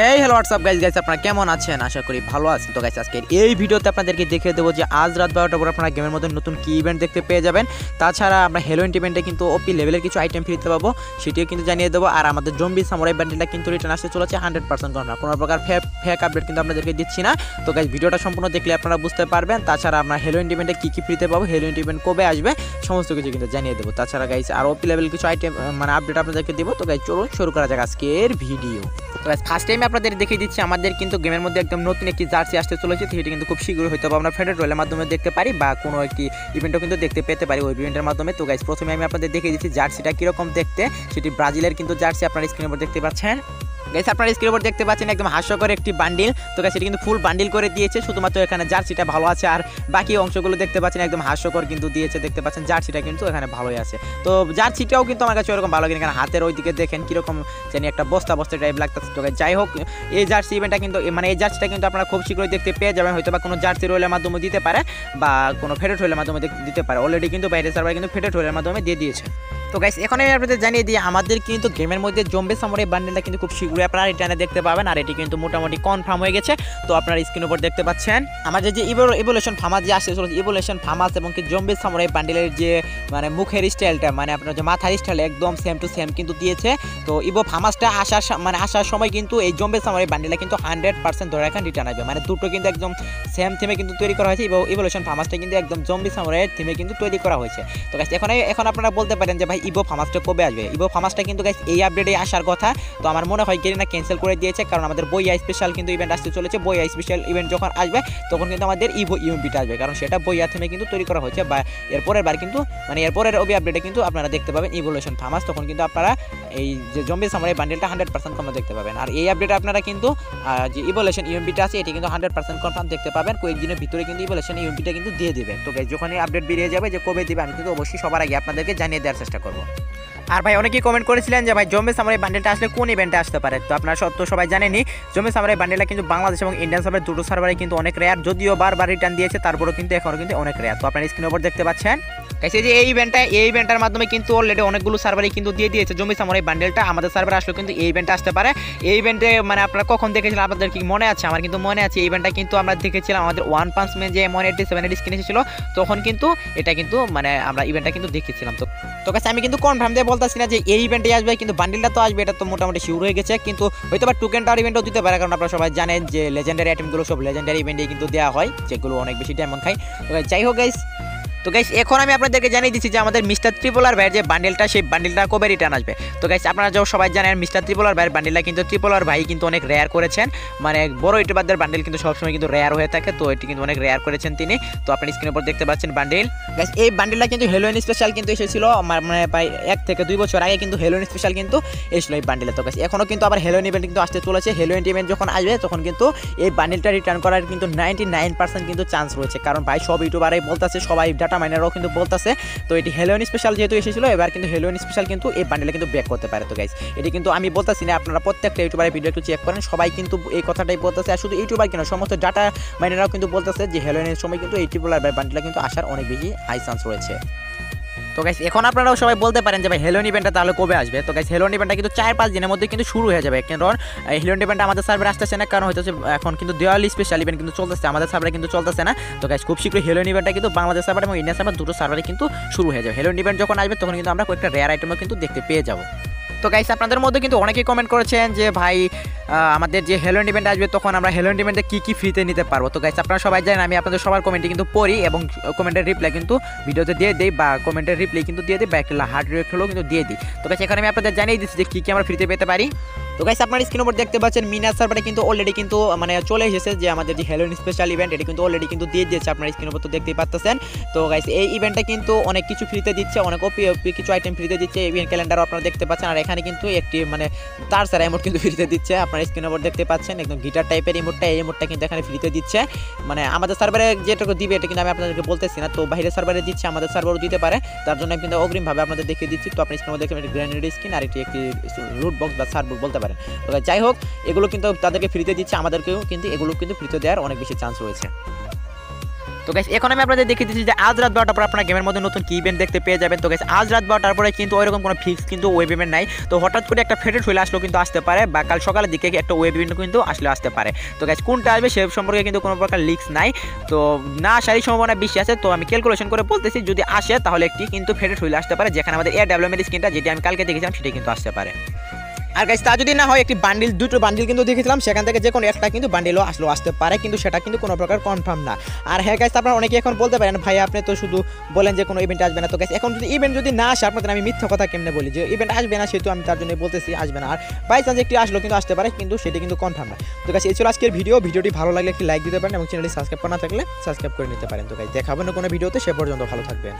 হ্যাঁ hello WhatsApp guys guys আপনারা কেমন আছেন? আশা করি ভালো আছেন। তো গাইজ আজকের এই ভিডিওতে আপনাদেরকে দেখিয়ে দেবো যে আজ রাত বারোটার পর আপনারা গেমের মধ্যে নতুন কি ইভেন্ট দেখতে পেয়ে যাবেন। তাছাড়া আমরা হেলোইন ইভেন্টে কিন্তু ওপি লেভেলের কিছু আইটেম ফিরতে পাবো সেটিও কিন্তু জানিয়ে দেবো। আর আমাদের জম্বি সামরাই ব্যান্ডেলটা কিন্তু রিটার্ন আসতে চলেছে হান্ড্রেড পার্সেন্ট না কোনো প্রকার ফেক আপডেট কিন্তু আপনাদেরকে দিচ্ছি না। তো গাইজ ভিডিওটা সম্পূর্ণ দেখলে আপনারা বুঝতে পারবেন। তাছাড়া আমরা হেলোইন ইভেন্টে কী কী ফ্রিতে পাবো হেলোইন ইভেন্ট কবে আসবে, সমস্ত কিছু কিন্তু জানিয়ে দেবো। তাছাড়া গাইজ আর ওপি লেভেল কিছু আইটেম মানে আপডেট আপনাদেরকে দেবো। তো গাইজ চলুন শুরু করা যাক আজকের ভিডিও। ফার্স্ট টাইম আপনাদের দেখিয়ে দিচ্ছি, আমাদের কিন্তু গেমের মধ্যে একদম নতুন একটি জার্সি আসতে চলেছে সেটি কিন্তু খুব শীঘ্রই হয়তো আমরা ফেডারেল রয়েলের মাধ্যমে দেখতে পারি বা কোনো একটি ইভেন্টও কিন্তু দেখতে পেতে পারি ওই ইভেন্টের মাধ্যমে। তো গাইজ প্রথমে আমি আপনাদের দেখিয়ে দিচ্ছি জার্সিটা কীরকম দেখতে, সেটি ব্রাজিলের কিন্তু জার্সি আপনার স্ক্রিনের উপর দেখতে পাচ্ছেন। গাইস আপনারা স্ক্রিনের উপর দেখতে পাচ্ছেন একদম হাস্যকর একটি বান্ডিল তো গাইস এটা কিন্তু ফুল বান্ডিল করে দিয়েছে। শুধুমাত্র এখানে জার্সিটা ভালো আছে আর বাকি অংশগুলো দেখতে পাচ্ছেন একদম হাস্যকর কিন্তু দিয়েছে। দেখতে পাচ্ছেন জার্সিটা কিন্তু এখানে ভালোই আছে। তো জার্সিটাও কিন্তু আমার কাছে ওরকম ভালো লাগে এখানে হাতের ওইদিকে দেখেন কীরকম জানি একটা বস্তা বস্তা টাইপ লাগতেছে। তো যাই হোক, এই জার্সি ইভেন্টটা কিন্তু মানে এই জার্সিটা কিন্তু আপনারা খুব শীঘ্রই দেখতে পেয়ে যাবেন। হয়তো বা কোনো জার্সি রোলের মাধ্যমে দিতে পারে বা কোনো ফেডেড রোলের মাধ্যমে দিতে- পারে। অলরেডি কিন্তু বাইরে সার্ভার কিন্তু ফেডেড রোলের মাধ্যমে দিয়ে দিয়েছে। তো গাইস এখন আমি আপনাদের জানিয়ে দিই আমাদের কিন্তু গেমের মধ্যে জম্বে সামরে বান্ডেলটা কিন্তু খুব শীঘ্রই আপনারা রিটার্নে দেখতে পাবেন আর এটি কিন্তু মোটামুটি কনফার্ম হয়ে গেছে। তো আপনারা স্ক্রিন উপর দেখতে পাচ্ছেন আমাদের যে ইভোলেশন ফার্মাস যে আসছে ইভোলেশন ফার্মাস এবং কি জম্বে সামরে বান্ডেলের যে মানে মুখের স্টাইলটা মানে আপনার যে মাথার স্টাইল একদম সেম টু সেম কিন্তু দিয়েছে। তো ইভো ফার্মাসটা আসার মানে আসার সময় কিন্তু এই জম্বে সামরে বান্ডেলটা কিন্তু হান্ড্রেড পার্সেন্ট ধরে রাখেন রিটার্ন আসবে। মানে দুটো কিন্তু একদম সেম থিমে কিন্তু তৈরি করা হয়েছে। এবং ইভোলেশন ফার্মাসটা কিন্তু একদম জম্বি সামরে থিমে কিন্তু তৈরি করা হয়েছে। তো guys, এখন এখন আপনারা বলতে পারেন যে ইভো ফার্মাসটা কবে আসবে? ইভো ফার্মাসটা কিন্তু গাইস এই আপডেটে আসার কথা। তো আমার মনে হয় গেরিনা ক্যান্সেল করে দিয়েছে কারণ আমাদের বইয়া স্পেশাল কিন্তু ইভেন্ট আসতে চলেছে। বইয়া স্পেশাল ইভেন্ট যখন আসবে তখন কিন্তু আমাদের ইভো ইউএমপিটা আসবে। কারণ সেটা বইয়া থেমে কিন্তু তৈরি করা হয়েছে বা এরপরের বার কিন্তু মানে এরপরের ওবি আপডেটে কিন্তু আপনারা দেখতে পাবেন ইভোলেশন ফার্মাস তখন কিন্তু আপনারা এই যে জম্বি সামারে বান্ডেলটা হান্ড্রেড পার্সেন্ট কমে দেখতে পাবেন। আর এই আপডেটে আপনারা কিন্তু যে ইভোলেশন ইউএমপিটা আছে এটি কিন্তু হান্ড্রেড পার্সেন্ট কনফার্ম দেখতে পাবেন। কয়েকদিনের ভিতরে কিন্তু ইভোলেশন ইউএমপিটা কিন্তু দিয়ে দিবে। তো guys, যখন এই আপডেট বেরিয়ে যাবে যে কবে দিবে আমি কিন্তু অবশ্যই সবার আগে আপনাদেরকে জানিয়ে দেওয়ার চেষ্টা করব। আর ভাই, অনেকেই কমেন্ট করেছিলেন যে ভাই, জম্বে সামারাই বান্ডেলটা আসলে কোন ইভেন্টে আসতে পারে? তো আপনারা সত্য সবাই জানেনি জম্বে সামারাই বান্ডেলটা কিন্তু বাংলাদেশ এবং ইন্ডিয়ান সার্ভারে দুটো সার্ভারে কিন্তু অনেক রেয়ার যদিও বারবার রিটার্ন দিয়েছে, তারপরেও কিন্তু এখনও কিন্তু অনেক রেয়ার তো আপনারা স্ক্রিনের উপর দেখতে পাচ্ছেন। এই যে এই ইভেন্টটা এই ইভেন্টের মাধ্যমে কিন্তু অলরেডি অনেকগুলো সার্ভারে কিন্তু দিয়ে দিয়েছে। জমি সামরাই বান্ডেলটা আমাদের সার্ভারে আসলে কিন্তু এই ইভেন্টে আসতে পারে। এই ইভেন্টে মানে আপনারা কখন দেখেছিলেন, আপনাদের কি মনে আছে? আমার কিন্তু মনে আছে, এই ইভেন্টটা কিন্তু আমরা দেখেছিলাম, আমাদের ওয়ান পাঁচ মে যে এমন এইটটি সেভেন স্ক্রিন এসেছিল, তখন কিন্তু এটা কিন্তু মানে আমরা ইভেন্টটা কিন্তু দেখেছিলাম তো তো কাছে আমি কিন্তু কনফার্ম দিয়ে বলতেছি না যে এই ইভেন্টে আসবে, কিন্তু বান্ডেলটা তো আসবে, এটা তো মোটামুটি শিউর হয়ে গেছে। কিন্তু হয়তো বা টুকেন টাওয়ার ইভেন্টও দিতে পারে, কারণ আপনারা সবাই জানেন যে লেজেন্ডারি আইটেমগুলো সব লেজেন্ডারি ইভেন্টে কিন্তু দেওয়া হয়, যেগুলো অনেক বেশি ডায়মন্ড খায়। যাই হোক গাইস তো গাইস এখন আমি আপনাদেরকে জানিয়ে দিচ্ছি যে আমাদের মিস্টার ত্রিপোলার ভাইয়ের যে বান্ডেলটা সেই বান্ডেলটা কবে রিটার্ন আসবে। তো গাইস আপনারা যাও সবাই জানেন মিস্টার ত্রিপোলার ভাইয়ের বান্ডেলটা কিন্তু ত্রিপোলার ভাই কিন্তু অনেক রেয়ার করেছেন। মানে বড় ইউটিউবারদের বান্ডেল কিন্তু সবসময় কিন্তু রেয়ার হয়ে থাকে, তো এটি কিন্তু অনেক রেয়ার করেছেন তিনি। তো আপনি স্ক্রিনের উপর দেখতে পাচ্ছেন বান্ডেল গাইস এই বান্ডেলটা কিন্তু হেলোইন স্পেশাল কিন্তু এসেছিল, আমার মানে প্রায় এক থেকে দুই বছর আগে কিন্তু হেলোইন স্পেশাল কিন্তু এসেছিল এই বান্ডেলে তো গাইস এখনও কিন্তু আবার হেলোইন ইভেন্ট কিন্তু আসতে চলেছে। হেলোইন ইভেন্ট যখন আসবে, তখন কিন্তু এই বান্ডেলটা রিটার্ন করার কিন্তু নাইনটি নাইন পার্সেন্ট কিন্তু চান্স রয়েছে। কারণ ভাই, সব ইউটিউবারাই বলতেছে, সবাই ডাটা মাইনারও কিন্তু বলতেছে। তো এটি হেলোইন স্পেশাল যেহেতু এসেছিল, এবার কিন্তু হেলোইন স্পেশাল কিন্তু এই বান্ডেলে কিন্তু ব্যাক করতে পারে। তো গাইজ এটি কিন্তু আমি বলতেছি না, আপনারা প্রত্যেকটা ইউটিউবারের ভিডিও একটু চেক করেন। সবাই কিন্তু এই কথাটাই বলতেছে, আর শুধু ইউটিউবার কেন, সমস্ত ডাটা মাইনারাও কিন্তু বলতেছে যে হেলোইনের সময় কিন্তু এই ট্রিপল আর বান্ডেলটা কিন্তু আসার অনেক বেশি হাই চান্স রয়েছে। তো গাইস এখন আপনারাও সবাই বলতে পারেন যে ভাই হেলোন ইভেন্টটা তাহলে কবে আসবে? তো গাইস হেলোন ইভেন্টটা কিন্তু চার পাঁচ দিনের মধ্যে কিন্তু শুরু হয়ে যাবে। কারণ হেলোন ইভেন্টটা আমাদের সার্ভারে আসতেছে না, কারণ হচ্ছে এখন কিন্তু দেওয়ালি স্পেশাল ইভেন্ট কিন্তু চলতেছে, আমাদের সার্ভারে কিন্তু চলতেছে না। তো গাইস খুব শীঘ্রই হেলোন ইভেন্টটা কিন্তু বাংলাদেশ সার্ভার এবং ইন্ডিয়া সার্ভার দুটো সার্ভারে কিন্তু শুরু হয়ে যাবে। হেলোন ইভেন্ট যখন আসবে, তখন কিন্তু আমরা কয়েকটা রেয়ার আইটেমও কিন্তু দেখতে পেয়ে যাব। তো গাইস আপনাদের মধ্যে কিন্তু অনেকেই কমেন্ট করেছেন যে, ভাই আমাদের যে হেলোন ইভেন্ট আসবে, তখন আমরা হেলোন ইভেন্টে কী কী ফ্রিতে নিতে পারব? তো গাইস আপনারা সবাই জানেন, আমি আপনাদের সবার কমেন্টে কিন্তু পড়ি এবং কমেন্টের রিপ্লাই কিন্তু ভিডিওতে দিয়ে দিই বা কমেন্টের রিপ্লাই কিন্তু দিয়ে দিই বা একটা হার্ড রিয়েক্ট হলেও কিন্তু দিয়ে দিই। তো গাইস এখানে আমি আপনাদের জানিয়ে দিচ্ছি যে কী কী আমরা ফ্রিতে পেতে পারি। তো গাইস আপনার স্ক্রিন উপর দেখতে পাচ্ছেন মিনার সার্ভারে কিন্তু অলরেডি কিন্তু মানে চলে এসেছে যে আমাদের যে হেলোন স্পেশাল ইভেন্ট এটি কিন্তু অলরেডি কিন্তু দিয়ে দিয়েছে, আপনার স্ক্রিন উপর তো দেখতেই পাচ্ছেন তো গাইস এই ইভেন্টটা কিন্তু অনেক কিছু ফ্রিতে দিচ্ছে, অনেক ওপি ওপি কিছু আইটেম ফ্রিতে দিচ্ছে ইভেন্ট ক্যালেন্ডারও আপনারা দেখতে পাচ্ছেন, আর এখানে কিন্তু একটি মানে তার সারা ইমোট কিন্তু ফ্রিতে দিচ্ছে, আপনার স্ক্রিন উপর দেখতে পাচ্ছেন, একদম গিটার টাইপের ইমোটটা এই ইমোটটা কিন্তু এখানে ফ্রিতে দিচ্ছে। মানে আমাদের সার্ভারে যেটুকু দিবে, এটা কিন্তু আমি আপনাদেরকে বলতেছি না, তো বাইরের সার্ভারে দিচ্ছে, আমাদের সার্ভারও দিতে পারে, তার জন্য কিন্তু অগ্রিমভাবে আপনাদের দেখিয়ে দিচ্ছি। তো আপনি স্ক্রিনের মধ্যে দেখবেন গ্র্যান্ড স্কিন আর এটি একটি রুট বক্স বা সার্ভার বলতে পারেন। তো যাই হোক, এগুলো কিন্তু তাদেরকে ফ্রিতে দিচ্ছে, আমাদেরকেও কিন্তু এগুলো কিন্তু ফ্রিতে দেওয়ার অনেক বেশি চান্স রয়েছে। তো গাইস এখন আমি আপনাদের দেখিয়ে দিচ্ছি যে আজ রাত বারোটার পর আপনারা গেমের মধ্যে নতুন কি ইভেন্ট দেখতে পেয়ে যাবেন। তো গাইস আজ রাত বারোটার পরে কিন্তু ওইরকম কোনো ফিক্স কিন্তু ওয়েব ইভেন্ট নাই। তো হঠাৎ করে একটা ফেডেড হইলে আসলেও কিন্তু আসতে পারে বা কাল সকালের দিকে একটা ওয়েব ইভেন্ট কিন্তু আসলে আসতে পারে। তো গাইস কোনটা আসবে সে সম্পর্কে কিন্তু কোনো প্রকার লিক্স নাই। তো না আসারই সম্ভাবনা বেশি আছে। তো আমি ক্যালকুলেশন করে বলতেছি, যদি আসে তাহলে একটি কিন্তু ফেডেড হইলে আসতে পারে, যেখানে আমাদের এয়ার ডেভেলপমেন্ট স্ক্রিনটা যেটি আমি কালকে দেখেছিলাম, সেটি কিন্তু আসতে পারে। আর গাইস তা যদি না হয়, একটি বান্ডিল দুটো বান্ডিল কিন্তু দেখেছিলাম, সেখান থেকে যে কোনো একটা কিন্তু বান্ডিলও আসলো, আসতে পারে, কিন্তু সেটা কিন্তু কোনো প্রকার কনফার্ম না। আর হ্যাঁ গাইস আপনারা অনেকে এখন বলতে পারেন, ভাই, আপনি তো শুধু বলেন যে কোনো ইভেন্ট আসবে না। তো গাইস এখন যদি ইভেন্ট যদি না আসে, আপনাদের আমি মিথ্যা কথা কেমনে বলি? যে ইভেন্ট আসবে না, সেহেতু আমি তার জন্য বলতেছি, আসবে না। আর বাই চান্স একটি আসলো, কিন্তু আসতে পারে, কিন্তু সেটি কিন্তু কনফার্ম না। তো গাইস এই ছিল আজকের ভিডিও ভিডিওটি ভালো লাগলে একটি লাইক দিতে পারেন এবং চ্যানেলটি সাবস্ক্রাইব করা না থাকলে সাবস্ক্রাইব করে নিতে পারেন। তো গাইস দেখাবেন কোনো ভিডিওতে সে পর্যন্ত ভালো থাকবেন।